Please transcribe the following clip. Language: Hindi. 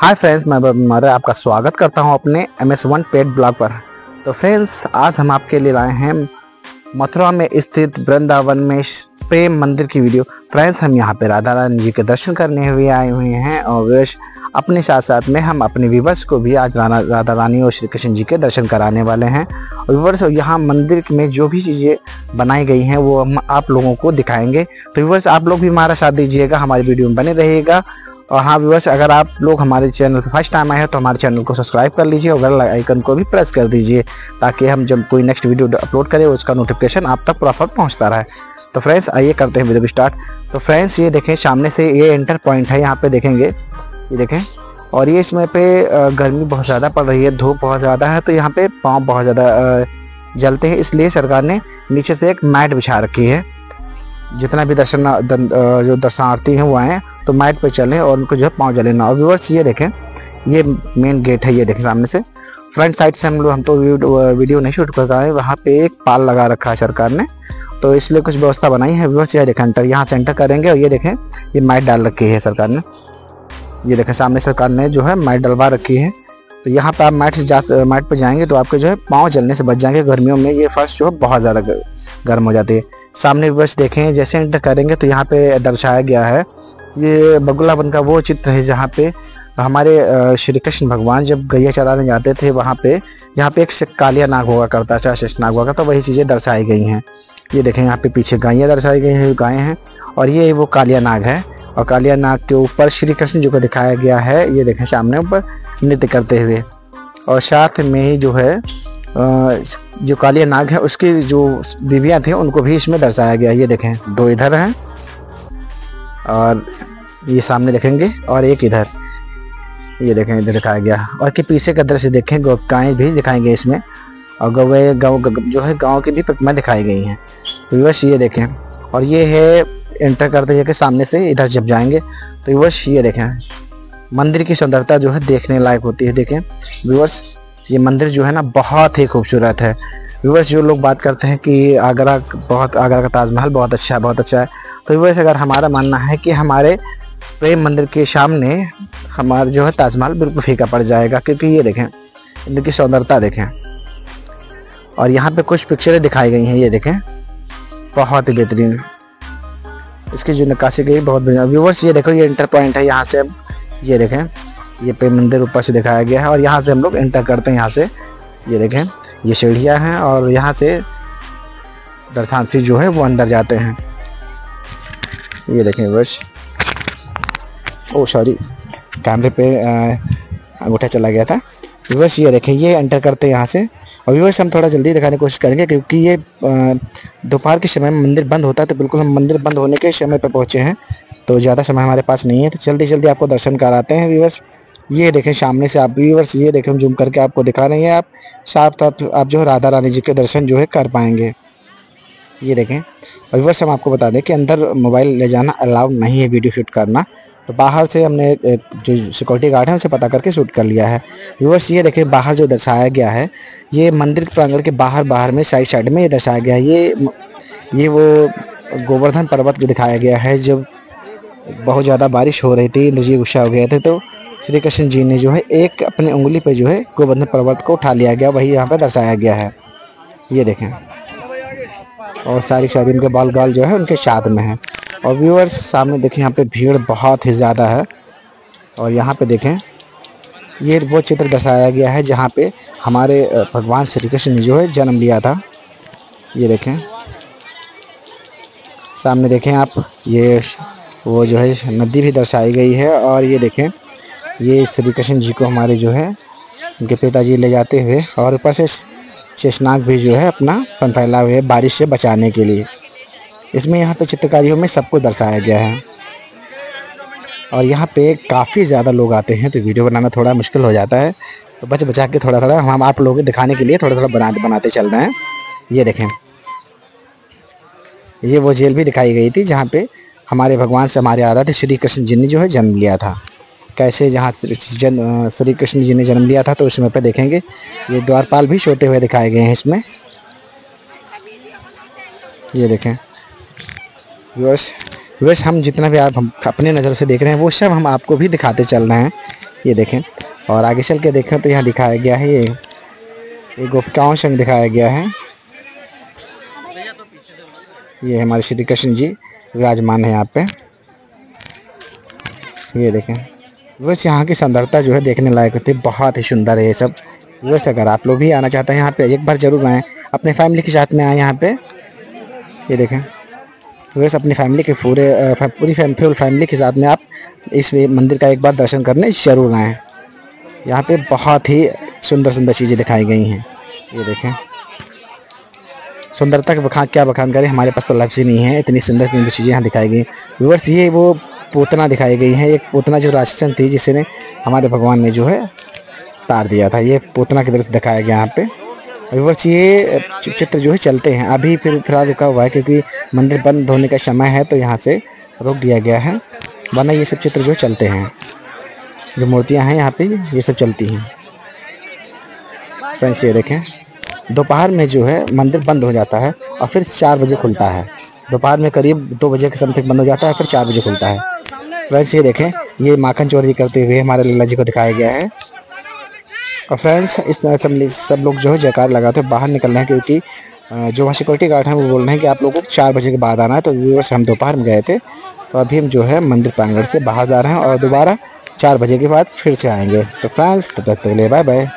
हाय फ्रेंड्स मैं मरे आपका स्वागत करता हूँ अपने M S one paid blog पर। तो फ्रेंड्स आज हम आपके लिए लाए हैं मथुरा में स्थित वृंदावन में प्रेम मंदिर की वीडियो फ्रेंड्स हम यहाँ पे राधा रानी जी के दर्शन करने हुए आए हुए हैं और विवश, अपने साथ साथ में हम अपने विवर्स को भी आज राधा रानी और श्री कृष्ण जी के दर्शन कराने वाले हैं। और विवर्स यहाँ मंदिर में जो भी चीज़ें बनाई गई हैं, वो हम आप लोगों को दिखाएँगे। तो विवर्स आप लोग भी हमारा साथ दीजिएगा, हमारी वीडियो में बने रहिएगा। और हाँ व्यूवर्स अगर आप लोग हमारे चैनल पर फ़र्स्ट टाइम आए हैं तो हमारे चैनल को सब्सक्राइब कर लीजिए और बेल आइकन को भी प्रेस कर दीजिए, ताकि हम जब कोई नेक्स्ट वीडियो अपलोड करें, उसका नोटिफिकेशन आप तक प्रॉपर पहुँचता रहे। तो फ्रेंड्स आइए करते हैं वीडियो स्टार्ट तो फ्रेंड्स ये देखें, सामने से ये एंटर पॉइंट है, यहाँ पे देखेंगे। ये देखें, और ये इसमें पे गर्मी बहुत ज़्यादा पड़ रही है, धूप बहुत ज़्यादा है तो यहाँ पे पाँव बहुत ज़्यादा जलते हैं। इसलिए सरकार ने नीचे से एक मैट बिछा रखी है। जितना भी दर्शन जो दर्शनार्थी हैं, वो आए तो माइट पे चलें और उनको जो है पाँव जले ना। और व्यूवर्स, ये देखें, ये मेन गेट है, ये देखें सामने से। फ्रंट साइड से हम लोग, हम तो वीडियो नहीं शूट कर रहे वहाँ पे एक पाल लगा रखा है सरकार ने। तो इसलिए कुछ व्यवस्था बनाई है, व्यूवर्स, ये देखें एंटर यहाँ से एंटर करेंगे और ये देखें, ये माइट डाल रखी है सरकार ने। ये देखें, सामने सरकार ने जो है माइट डलवा रखी है। तो यहाँ पर आप मैट से जा मैट पर जाएँगे तो आपके जो है पाँव जलने से बच जाएँगे। गर्मियों में ये फर्श जो है बहुत ज़्यादा गर्म हो जाती है। सामने बस देखें, जैसे एंटर करेंगे तो यहाँ पे दर्शाया गया है। ये बगुला वन का वो चित्र है जहाँ पे हमारे श्री कृष्ण भगवान जब गैया चराने जाते थे वहाँ पे, यहाँ पे एक कालिया नाग हुआ करता है शेष नाग हुआ करता वही चीज़ें दर्शाई गई हैं। ये देखें यहाँ पे पीछे गायें दर्शाई गई हैं, गायें हैं और ये वो कालिया नाग है। और कालिया नाग के ऊपर श्री कृष्ण जी को दिखाया गया है। ये देखें सामने ऊपर, नृत्य करते हुए। और साथ में ही जो है जो कालिया नाग है, उसकी जो बीवियाँ थी, उनको भी इसमें दर्शाया गया। ये देखें, दो इधर हैं और ये सामने देखेंगे, और एक इधर। ये देखें, इधर दिखाया गया। और कि पीछे का दृश्य देखें गायें भी दिखाएँगे इसमें। और गवे, गाँव, जो है, गाँव की भी प्रतिमा दिखाई गई हैं। विवश ये देखें, और ये है एंटर करते जाके सामने से इधर जब जाएँगे। तो व्यूवर्स ये देखें। मंदिर की सुंदरता जो है देखने लायक होती है, देखें। व्यूवर्स ये मंदिर जो है ना, बहुत ही खूबसूरत है। व्यूवर्स जो लोग बात करते हैं कि आगरा बहुत, आगरा का ताजमहल बहुत अच्छा है, बहुत अच्छा है। तो व्यूवर्स अगर हमारा मानना है कि हमारे प्रेम मंदिर के सामने हमारा जो है ताजमहल बिल्कुल फीका पड़ जाएगा, क्योंकि ये देखें इनकी सुंदरता देखें। और यहाँ पे कुछ पिक्चरें दिखाई गई हैं, ये देखें। बहुत ही बेहतरीन। इसकी जो नक्काशी गई, बहुत बढ़िया। व्यूवर्स ये देखो, ये इंटर पॉइंट है, यहाँ से अब ये देखें। ये पे मंदिर ऊपर से दिखाया गया है और यहाँ से हम लोग एंटर करते हैं, यहाँ से। ये देखें, ये सीढ़ियाँ हैं और यहाँ से दर्शनार्थी जो है, वो अंदर जाते हैं। ये देखें बस ओ सॉरी कैमरे पे अंगूठा चला गया था। बस ये देखें ये एंटर करते हैं यहाँ से। और व्यूवर्स हम थोड़ा जल्दी दिखाने की कोशिश करेंगे क्योंकि ये दोपहर के समय में मंदिर बंद होता है तो बिल्कुल हम मंदिर बंद होने के समय पर पहुँचे हैं। तो ज़्यादा समय हमारे पास नहीं है तो जल्दी जल्दी आपको दर्शन कराते हैं व्यूवर्स ये देखें सामने से आप व्यूवर्स ये देखें जूम करके आपको दिखा रहे हैं आप साफ़ आप, आप जो राधा रानी जी के दर्शन जो है कर पाएँगे। ये देखें। व्यूवर्स हम आपको बता दें कि अंदर मोबाइल ले जाना अलाउड नहीं है, वीडियो शूट करना। तो बाहर से हमने जो सिक्योरिटी गार्ड है, उसे पता करके शूट कर लिया है। व्यूवर्स ये देखें, बाहर जो दर्शाया गया है, ये मंदिर प्रांगण के बाहर बाहर में साइड साइड में ये दर्शाया गया है। ये ये वो गोवर्धन पर्वत दिखाया गया है, जब बहुत ज़्यादा बारिश हो रही थी इंद्र जी गुस्सा हो गए थे तो श्री कृष्ण जी ने जो है, एक अपनी उंगली पे जो है, गोवर्धन पर्वत को उठा लिया गया, वही यहाँ पर दर्शाया गया है। ये देखें। और सारी शादी उनके बाल गाल जो है उनके शाद में है। और व्यूअर्स सामने देखें यहाँ पे भीड़ बहुत ही ज़्यादा है। और यहाँ पे देखें, ये वो चित्र दर्शाया गया है जहाँ पे हमारे भगवान श्री कृष्ण ने जो है जन्म लिया था। ये देखें, सामने देखें आप, ये वो जो है नदी भी दर्शाई गई है। और ये देखें, ये श्री कृष्ण जी को हमारे जो है उनके पिताजी ले जाते हुए और ऊपर से शेषनाग भी जो है अपना फन फैला हुए बारिश से बचाने के लिए। इसमें यहाँ पे चित्रकारियों में सबको दर्शाया गया है। और यहाँ पे काफ़ी ज़्यादा लोग आते हैं तो वीडियो बनाना थोड़ा मुश्किल हो जाता है। तो बच बचा के थोड़ा थोड़ा हम आप लोगों को दिखाने के लिए थोड़ा थोड़ा बनाते बनाते चल रहे हैं। ये देखें। ये वो जेल भी दिखाई गई थी जहाँ पे हमारे भगवान से हमारे आराध्य श्री कृष्ण जी ने जो है जन्म लिया था। कैसे जहाँ जन श्री कृष्ण जी ने जन्म लिया था तो उस समय पर देखेंगे। ये द्वारपाल भी सोते हुए दिखाए गए हैं इसमें। ये देखें। व्यूअर्स व्यूअर्स, हम जितना भी आप हम अपने नज़र से देख रहे हैं, वो सब हम आपको भी दिखाते चल रहे हैं। ये देखें। और आगे चल के देखें तो यहाँ दिखाया गया है ये ये गोपिकाओं संग दिखाया गया है। ये हमारे श्री कृष्ण जी विराजमान है यहाँ पे। ये देखें। बस यहाँ की सुंदरता जो है देखने लायक होती है। बहुत ही सुंदर है ये सब। वैसे अगर आप लोग भी आना चाहते हैं यहाँ पे, एक बार ज़रूर आएँ। अपने फैमिली के साथ में आए यहाँ पे। ये देखें। वैसे अपनी फैमिली के पूरे पूरी फुल फैमिली के साथ में आप इस मंदिर का एक बार दर्शन करने ज़रूर आएँ। यहाँ पे बहुत ही सुंदर सुंदर चीज़ें दिखाई गई हैं। ये देखें। सुंदरता के बखान क्या बखान करें? हमारे पास तो लफ्ज़ ही नहीं है। इतनी सुंदर सुंदर चीज़ें यहाँ दिखाई गई। व्यूवर्स ये वो पूतना दिखाई गई है। एक पूतना जो राजस्थान थी जिसने हमारे भगवान ने जो है तार दिया था। ये पूतना की दृश्य दिखाया गया यहाँ पे। व्यूवर्स ये चित्र जो है चलते हैं। अभी फिर फ़िलहाल रुका हुआ है, क्योंकि मंदिर बंद होने का समय है तो यहाँ से रोक दिया गया है। वरना ये सब चित्र जो चलते हैं। जो मूर्तियाँ हैं यहाँ पे, ये सब चलती हैं। फ्रेंड्स ये देखें। दोपहर में जो है, मंदिर बंद हो जाता है और फिर चार बजे खुलता है। दोपहर में करीब दो बजे के समथिंग बंद हो जाता है, फिर चार बजे खुलता है। फ्रेंड्स, ये देखें, ये माखन चोरी करते हुए हमारे लल्ला जी को दिखाया गया है। और फ्रेंड्स, इस सब सब लोग जो है, जयकार लगाते बाहर निकल रहे हैं, क्योंकि जो वहाँ सिक्योरिटी गार्ड हैं, वो बोल रहे हैं कि आप लोगों को चार बजे के बाद आना है तो व्यूवर्स हम दोपहर में गए थे तो अभी हम जो है, मंदिर प्रांगण से बाहर जा रहे हैं और दोबारा चार बजे के बाद फिर से आएँगे। तो फ्रेंड्स, तब तक तो ले बाय बाय